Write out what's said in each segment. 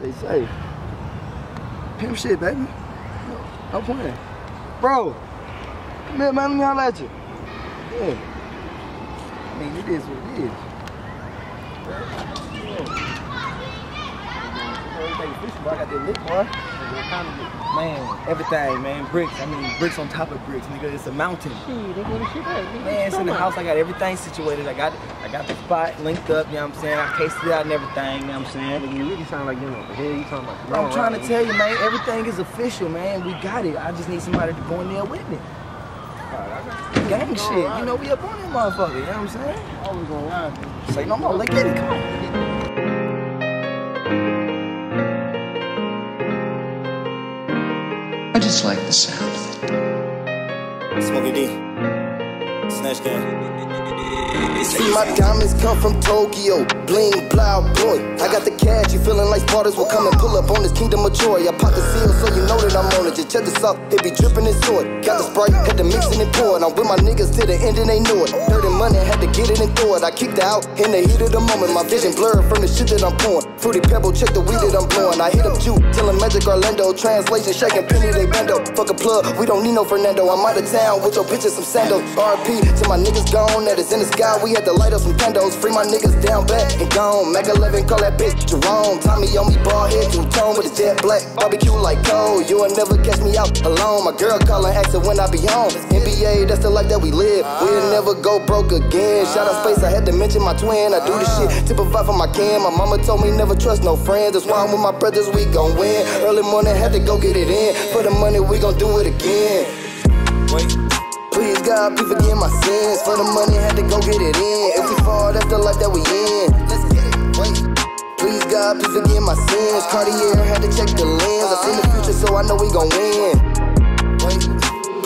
They say? Pimp shit, baby. No playing. Bro, come here, man. Let me holler at you. Yeah. I mean, it is what it is. Everything official, boy. I got that lick, boy. Man, everything, man. Bricks. I mean, bricks on top of bricks, nigga. It's a mountain. Shit, they go to shit out. Man, it's in the house. I got everything situated. I got I got the spot linked up, you know what I'm saying? I cased it out and everything, you know what I'm saying? Nigga, you really sound like you know what the hell you talking about. I'm trying to tell you, man, everything is official, man. We got it. I just need somebody to go in there with me. Gang shit. You know, we up on that motherfucker, you know what I'm saying? Always gonna lie. Say no more. Let's get it. Come on. I just like the sound of it. Smokey D. Snatch. See my diamonds come from Tokyo, bling blow boy. I got the cash, you feeling like Spartans will come and pull up on this kingdom of joy. I pop the seal so you know that I'm on it. Just check this out, it be dripping and sword. Got the sprite, had to mix it and pour it. I'm with my niggas till the end and they know it. Dirty money, had to get it and throw it. I kicked out in the heat of the moment. My vision blurred from the shit that I'm pouring. Fruity pebble, check the weed that I'm blowing. I hit up Jew, tellin' Magic Orlando. Translation, shaking penny, they bendo. Fuck a plug, we don't need no Fernando. I'm out of town with your bitches, some sandals. RP to my niggas gone, that is in the sky. We had to light up some candles. Free my niggas down back and gone. Mac 11, call that bitch Jerome. Tommy on me, bald head, two tone with his jet black. Barbecue like cold, you will never catch me out alone. My girl calling, asking when I be home. NBA, that's the life that we live. We'll never go broke again. Shout out space, I had to mention my twin. I do this shit, tip a vibe for my can. My mama told me never trust no friends. That's why I'm with my brothers, we gon' win. Early morning, had to go get it in. For the money, we gon' do it again. Wait. Please God, please forgive my sins. For the money, had to go get it in. If we fall, that's the life that we in. Let's get it. Wait. Please God, please forgive my sins. Cartier had to check the lens. I seen the future, so I know we gon' win.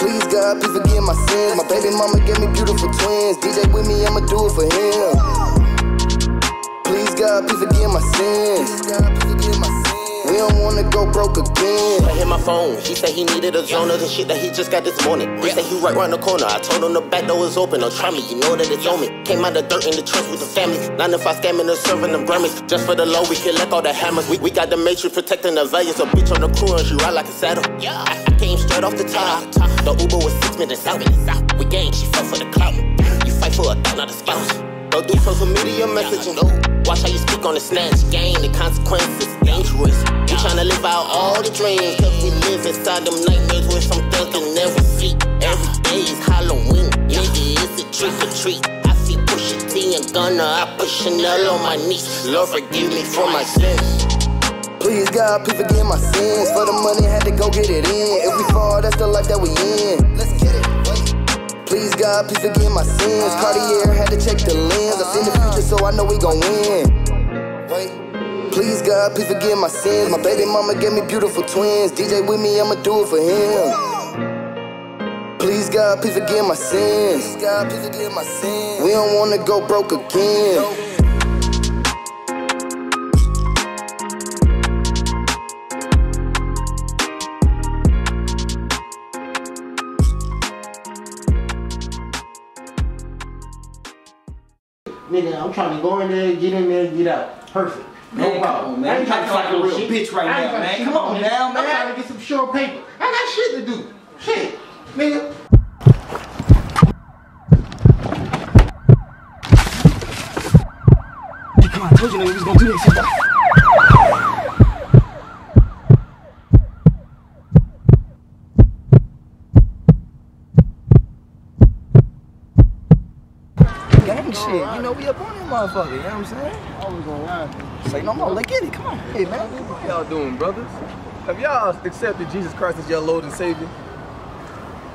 Please God, please forgive my sins. My baby mama gave me beautiful twins. DJ with me, I'ma do it for him. Please God, please forgive my sins. Please God, please forgive my sins. We don't wanna go broke again. I hit my phone. He said he needed a zone of the shit that he just got this morning. He said he right round the corner. I told him the back door is open. Don't try me, you know that it's on me. Came out the dirt in the trench with the family. Nine to five scamming and serving them Grammys. Just for the low, we can collect all the hammers. We, we got the matrix protecting the values. A bitch on the crew and she ride like a saddle. I, I came straight off the top. The Uber was six minutes out. We gang, she fell for the clout. You fight for a thought, not a spouse. Don't do social media messaging. Watch how you speak on the SnatchGang. The consequences dangerous. We tryna live out all the dreams. Cause we live inside them nightmares where some things can never see. Every day is Halloween. Nigga, it's a trick or treat. I see Pusha T and Gunna. I put Chanel on my knees. Lord, forgive me for my sins. Please God, please forgive my sins. For the money, had to go get it in. If we fall, that's the life that we in. Please God, please forgive my sins. Cartier had to check the lens. I seen the future, so I know we gon' win. Wait. Please God, please forgive my sins. My baby mama gave me beautiful twins. DJ with me, I'ma do it for him. Please God, please forgive my sins. Please God, please forgive my sins. We don't wanna go broke again. Nigga, I'm trying to go in there, get in there, get out. Perfect. No Man, problem. on, man. I ain't trying to acting like a real shit. bitch right now, man. Come on you, now, man. I'm trying to get some sure paper. I got shit to do. Shit. Nigga. Come on, I told you nigga we was gonna do this shit. Gang shit, you know we up on that motherfucker, you know what I'm saying? Always gonna lie. Say no more, let's get it, come on. Hey man. What y'all doing, brothers? Have y'all accepted Jesus Christ as your Lord and Savior?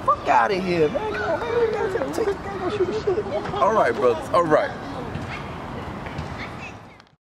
Fuck out of here, man. Come on, man. We gotta take, take go shoot. All right, brothers. All right.